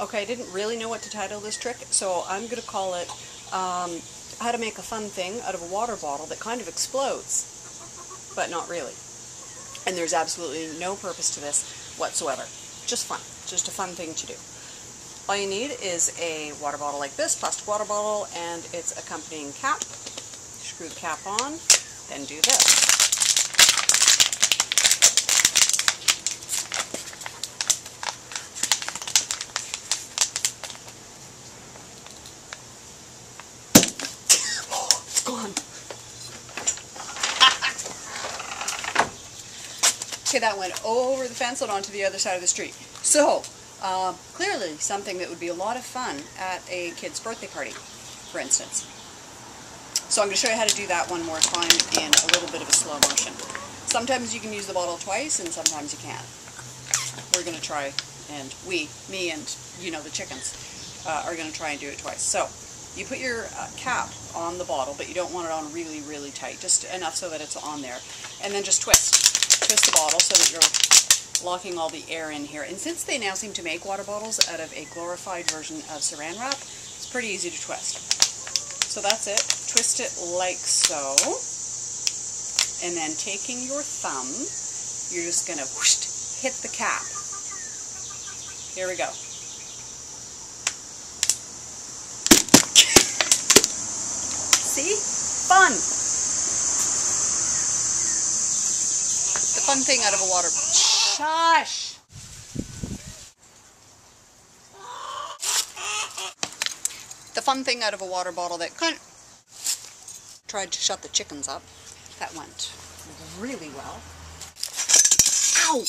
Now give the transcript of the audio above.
Okay, I didn't really know what to title this trick, so I'm going to call it um, How to Make a Fun Thing Out of a Water Bottle That Kind of Explodes, but not really. And there's absolutely no purpose to this whatsoever. Just fun. Just a fun thing to do. All you need is a water bottle like this, plastic water bottle, and its accompanying cap. Screw the cap on, then do this. It's gone. Okay, that went over the fence and onto the other side of the street. So, uh, clearly something that would be a lot of fun at a kid's birthday party, for instance. So I'm going to show you how to do that one more time in a little bit of a slow motion. Sometimes you can use the bottle twice and sometimes you can't. We're going to try, and we, me and, you know, the chickens, uh, are going to try and do it twice. So, you put your uh, cap on the bottle, but you don't want it on really, really tight, just enough so that it's on there. And then just twist. Twist the bottle so that you're locking all the air in here. And since they now seem to make water bottles out of a glorified version of saran wrap, it's pretty easy to twist. So that's it. Twist it like so. And then taking your thumb, you're just going to hit the cap. Here we go. See? Fun! Fun thing out of a water... Shush! The fun thing out of a water bottle that kind of tried to shut the chickens up. That went really well. Ow!